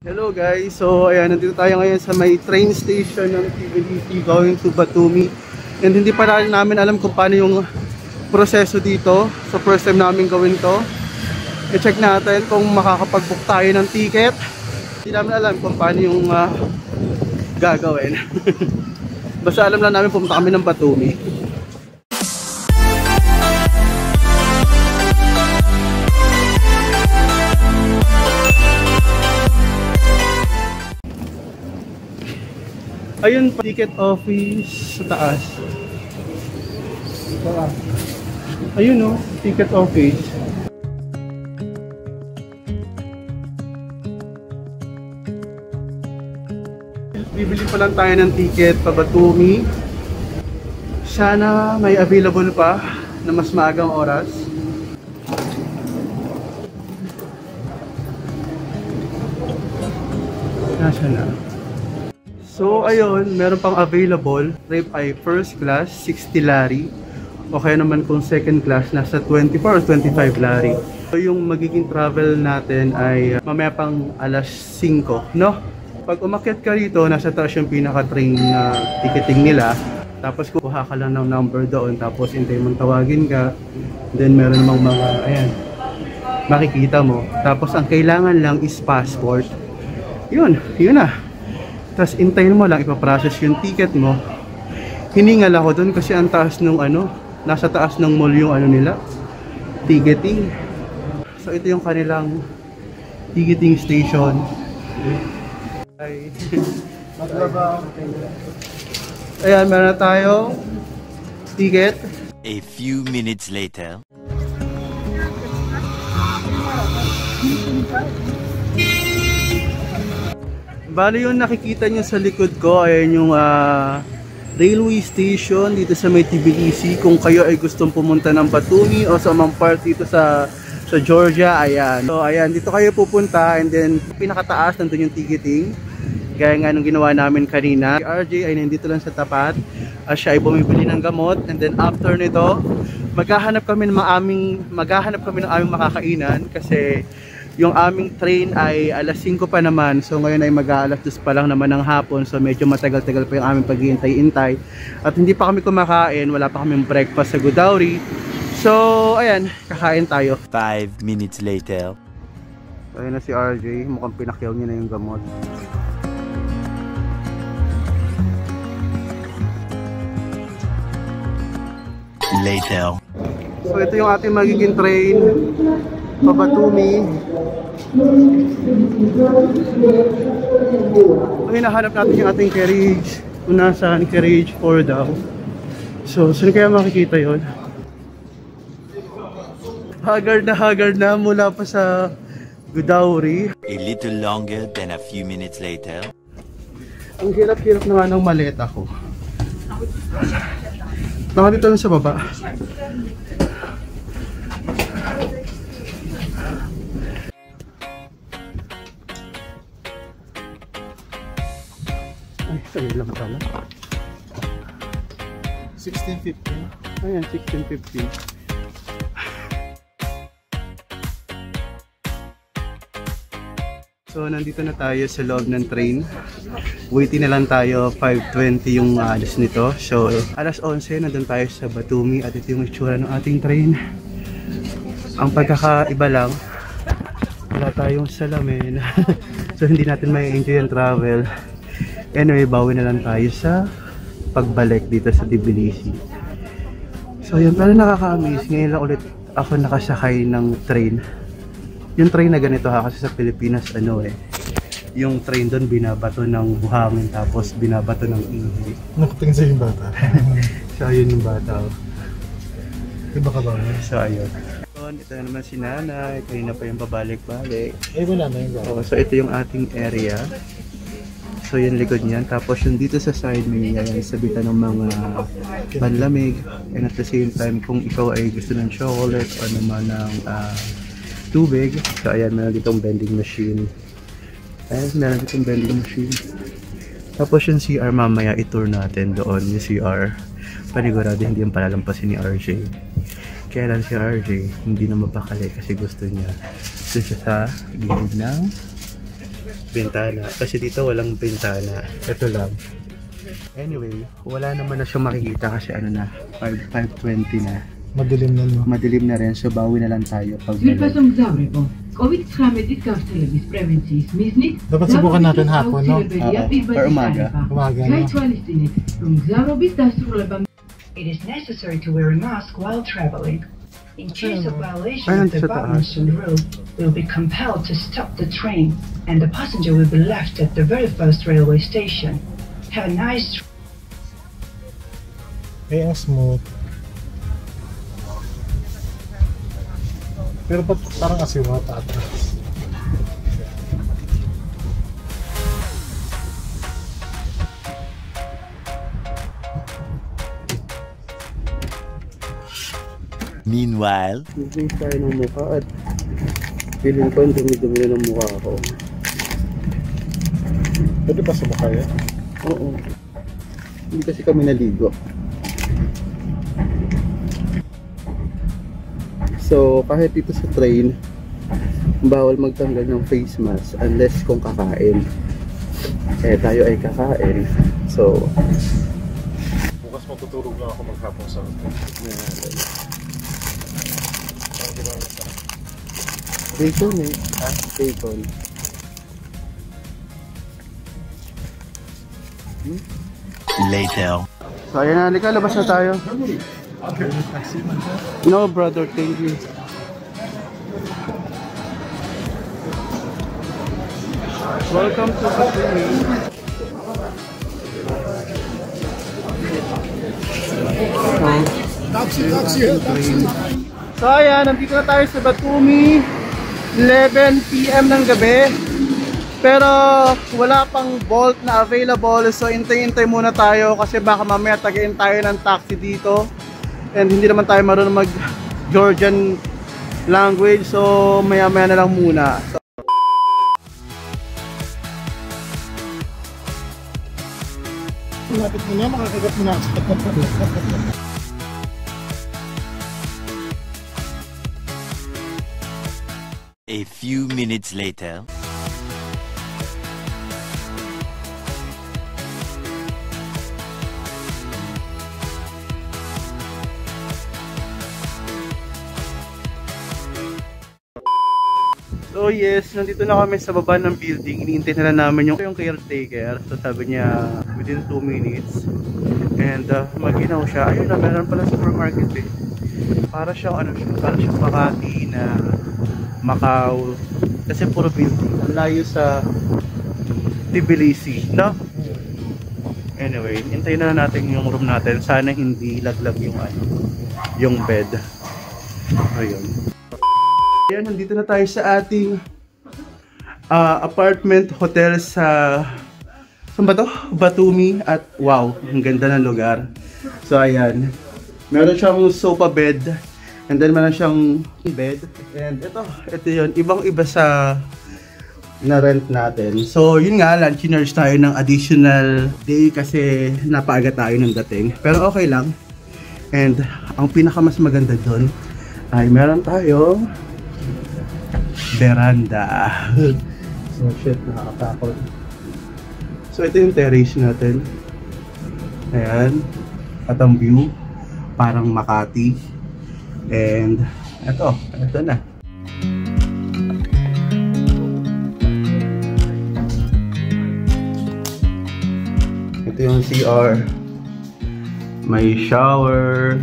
Hello guys, so ayan, nandito tayo ngayon sa may train station ng TVDT going to Batumi. And hindi pa namin alam kung paano yung proseso dito. So first time namin gawin to. I-check natin kung makakapag-book tayo ng ticket. Hindi namin alam kung paano yung uh, gagawin. Basta alam lang namin pumunta kami ng Batumi Ayun, ticket office sa taas. Ayun no, ticket office. Bibili pa lang tayo ng ticket pa Batumi. Sana may available pa na mas maagang oras. Nasa na? So ayun, meron pang available. Trip ay first class, 60 lari. O kaya naman kung second class, nasa 24 or 25 lari. So yung magiging travel natin ay uh, mamaya pang alas 5, no? Pag umakyat ka rito, nasa taas yung pinaka-train na ticketing nila. Tapos kuha ka lang ng number doon, tapos hintay mong tawagin ka. Then meron namang mga, ayan, makikita mo. Tapos ang kailangan lang is passport. Yun, yun na. Tapos intayin mo lang, ipaprocess yung ticket mo. Hiningal ako doon kasi ang taas nung ano, nasa taas ng mall yung ano nila, ticketing. So ito yung kanilang ticketing station. Ay. Ayan, meron tayo ticket. A few minutes later. Bali yung nakikita nyo sa likod ko, ayan yung ah, railway station dito sa may TBEC. Kung kayo ay gustong pumunta ng Batumi o sa mga part dito sa sa Georgia, ayan. So ayan, dito kayo pupunta and then pinakataas nandun yung ticketing. Gaya nga nung ginawa namin kanina. Si RJ ay nandito lang sa tapat. at siya ay bumibili ng gamot and then after nito, maghahanap kami ng aming maghahanap kami ng aming makakainan kasi yung aming train ay alas 5 pa naman. So ngayon ay mag-aalas 2 pa lang naman ng hapon. So medyo matagal-tagal pa yung aming paghihintay-intay. At hindi pa kami kumakain, wala pa kaming breakfast sa Godauri. So ayan, kakain tayo. Five minutes later. Ayun na si RJ, mukhang pinakyaw niya na yung gamot. Later. So ito yung ating magiging train Pabatumi. Ang hinahanap natin yung ating carriage. Kung nasaan carriage 4 daw. So, saan kaya makikita yon? Haggard na haggard na mula pa sa Godauri. A little longer than a few minutes later. Ang hirap-hirap na nga ng maleta ko. Baka dito lang sa baba. Ay, sa'yo lang pala. 1650. Ayan, 1650. So, nandito na tayo sa loob ng train. Waiting na lang tayo, 5.20 yung alas nito. So, alas 11, nandun tayo sa Batumi at ito yung itsura ng ating train. Ang pagkakaiba lang, wala tayong salamin. so, hindi natin may enjoy yung travel. Anyway, bawi na lang tayo sa pagbalik dito sa Tbilisi. So, yun, pero nakaka-amaze. Ngayon lang ulit ako nakasakay ng train yung train na ganito ha kasi sa Pilipinas ano eh yung train doon binabato ng buhangin tapos binabato ng ihi Nakatingin sa yung bata. so ayun yung bata. Iba ka ba? so ayun ito na naman si nanay kanina pa yung pabalik-balik Eh, wala na yung bata. oh, so ito yung ating area so yung likod niyan tapos yung dito sa side may yan sabitan ng mga panlamig and at the same time kung ikaw ay gusto ng chocolate o naman ng ah, tubig. So ayan, meron ditong vending machine. Ayan, meron ditong vending machine. Tapos yung CR mamaya i-tour natin doon yung CR. Panigurado hindi yung palalampasin ni RJ. Kaya lang si RJ hindi na mapakali kasi gusto niya doon siya sa gilid ng bintana. Kasi dito walang bintana. Ito lang. Anyway, wala naman na siya makikita kasi ano na, 5, 5.20 na. Madilim na no. Madilim na rin, so bawi na lang tayo pag Slipa som Zagrebo. Covid schame diskav televis prevencis misnik. Dapat subukan natin hapon, no? Oo, per umaga. Umaga no. Kaj čvalistinit. Rum Zagrobis dastruleba It is necessary to wear a mask while traveling. In case of violation of the sa taas. Barmerson rule, we will be compelled to stop the train and the passenger will be left at the very first railway station. Have a nice ang smooth. Pero ba't parang asiwa pa Meanwhile, Naging tayo ng mukha at feeling ko ang dumi-dumi na ng mukha ko. Pwede pa sumakay eh? Oo. Hindi kasi kami naligo. So, kahit dito sa train, bawal magtanggal ng face mask unless kung kakain. Eh, tayo ay kakain. So, Bukas matutulog na ako maghapon sa hotel. Bacon eh. Ha? Bacon. later. So, ayan na. Halika, labas na tayo. No, brother. Thank you. Welcome to Batumi. Taxi, taxi, taxi! So ayan, nandito na tayo sa Batumi 11pm ng gabi. Pero wala pang Bolt na available. So intay-intay muna tayo kasi baka mamaya tagayin tayo ng taxi dito. And hindi naman tayo marunong mag Georgian language. So maya maya na lang muna. So, Lapit mo na, makakagat mo na A few minutes later. So yes, nandito na kami sa baba ng building. Iniintay na lang namin yung, yung caretaker. So sabi niya within 2 minutes. And uh, maginaw siya. Ayun na, meron pala supermarket eh. Para siyang ano siya, para siyang Makati na Macau. Kasi puro building. Layo sa Tbilisi, no? Anyway, hintayin na natin yung room natin. Sana hindi laglag yung ano, yung bed. Ayun. Ayan, nandito na tayo sa ating ah, apartment hotel sa saan ba to? Batumi at wow, ang ganda ng lugar. So ayan, meron siyang sofa bed and then meron siyang bed and ito, ito yun, ibang iba sa na rent natin. So yun nga lang, chinurge tayo ng additional day kasi napaaga tayo ng dating. Pero okay lang. And ang pinaka mas maganda doon ay meron tayo veranda. so shit, nakakatakot. So ito yung terrace natin. Ayan. At ang view, parang Makati. And ito, ito na. Ito yung CR. May shower.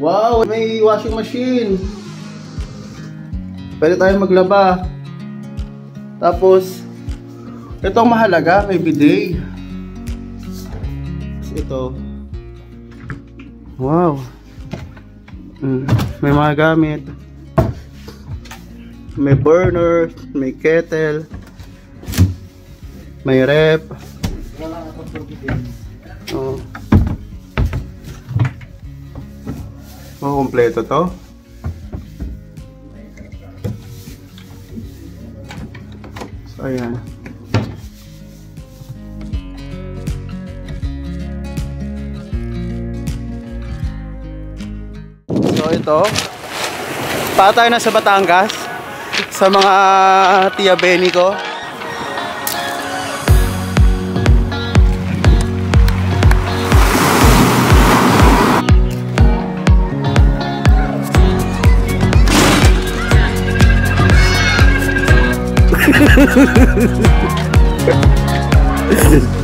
Wow, may washing machine. Pwede tayong maglaba. Tapos, ito ang mahalaga, may bidet. Ito. Wow. Mm, may mga gamit. May burner, may kettle, may rep. Oh. Oh, kompleto to. So, ayan. Oh, ito. Patay na sa Batangas sa mga Tia Benny ko. Hehehehe